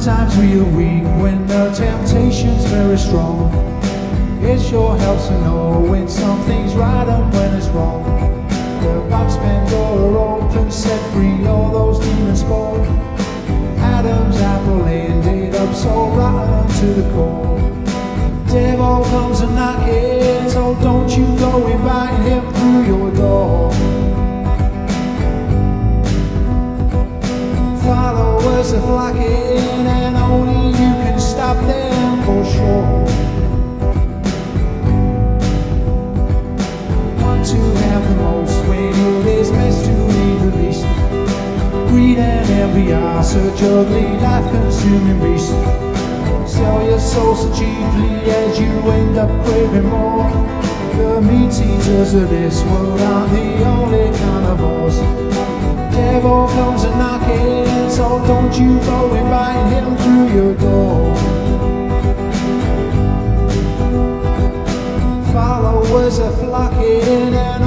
times we are weak, when the temptation's very strong. It's your help to know when something's right and when it's wrong. The box Pandora open, set free all those demons born. Adam's apple ended up so rotten to the core. Devil comes a knocking, so oh, don't you go inviting him through your door. Followers are flocking, most when it is best to leave the. Greed and envy are such ugly, life-consuming beasts. Sell your soul so cheaply as you end up craving more. The meat eaters of this world aren't the only carnivores. Devil comes a knocking, so don't you go inviting him through your door. Followers are flocking, and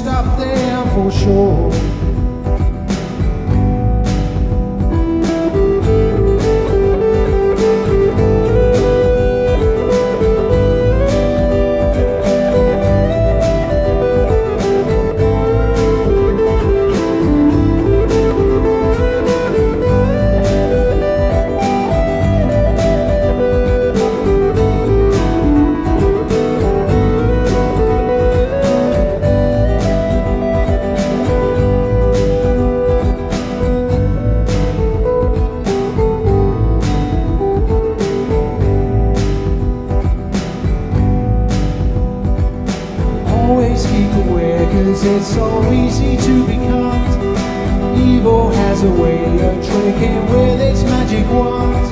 stop there for sure. Always keep aware, cause it's so easy to be caught. Evil has a way of tricking with its magic wand.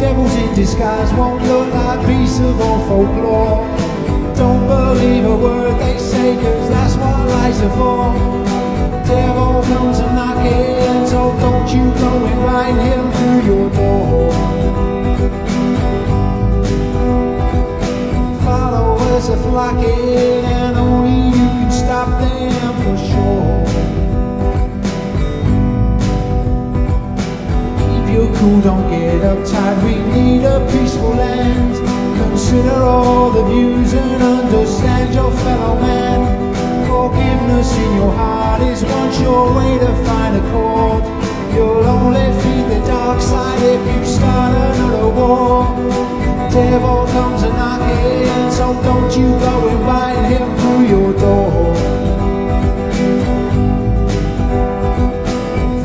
Devils in disguise won't look like beasts of old folklore. Don't believe a word they say, cause that's what lies are for. Devil comes a knocking, so don't you go and invite him through your door. Followers are flocking, get uptight. We need a peaceful land. Consider all the views and understand your fellow man. Forgiveness in your heart is one sure way to find a chord. You'll only feed the dark side if you start another war. Devil comes a knocking, so don't you go invite him through your door.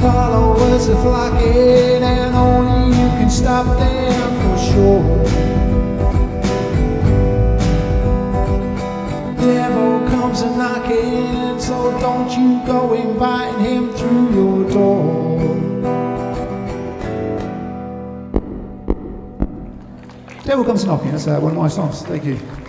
Followers are flocking, them for sure. Devil comes a knocking, so don't you go invite him through your door. Devil comes knocking. That's uh, one of my songs. Thank you.